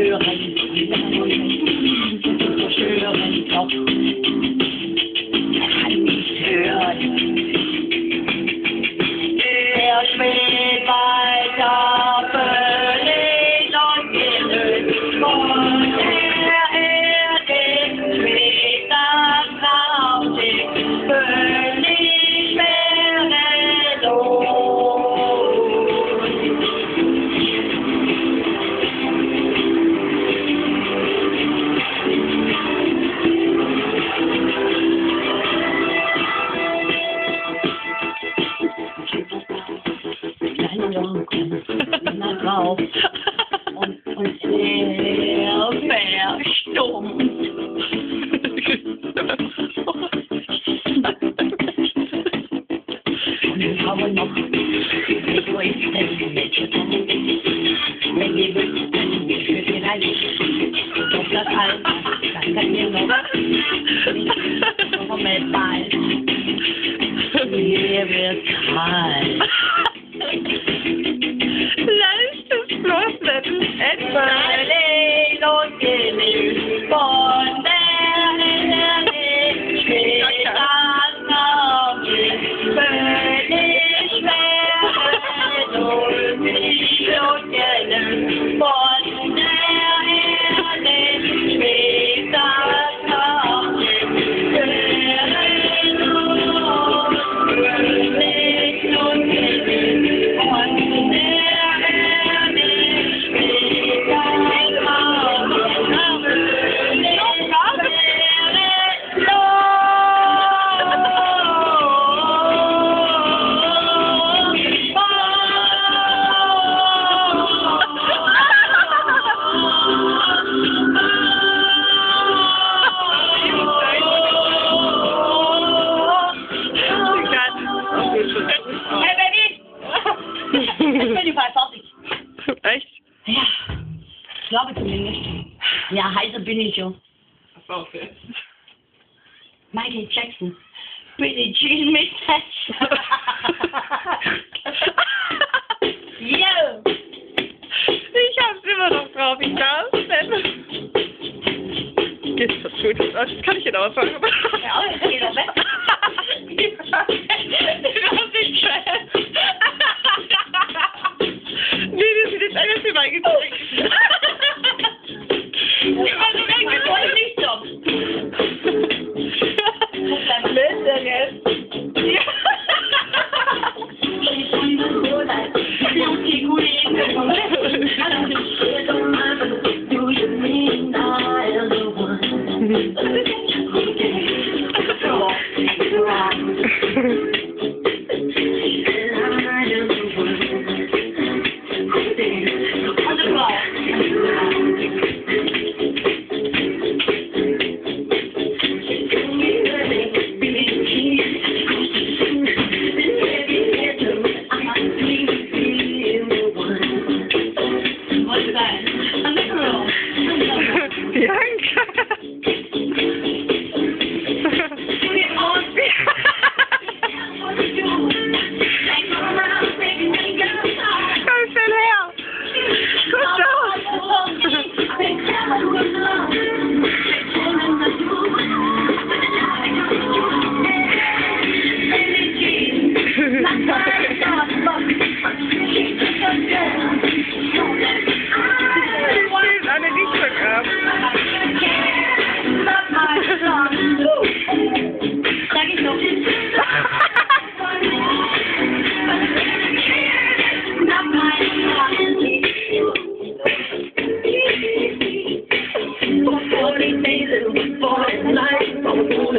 video. Drauf und, und er verstummt. Und dann haben wir noch. Wenn wir wüssten, für die Reise auf das Alter, dann können wir noch kommen bald. Hier wird kalt. Glaube zumindest. Ja, heißer bin ich schon. Achso, okay. Michael Jackson. Billie Jean mit Yo! Ich hab's immer noch drauf, ich darf's nicht. Geht's das gut? Das kann ich jetzt auch sagen. Ja, jetzt geht er weg. I'm. Bianca!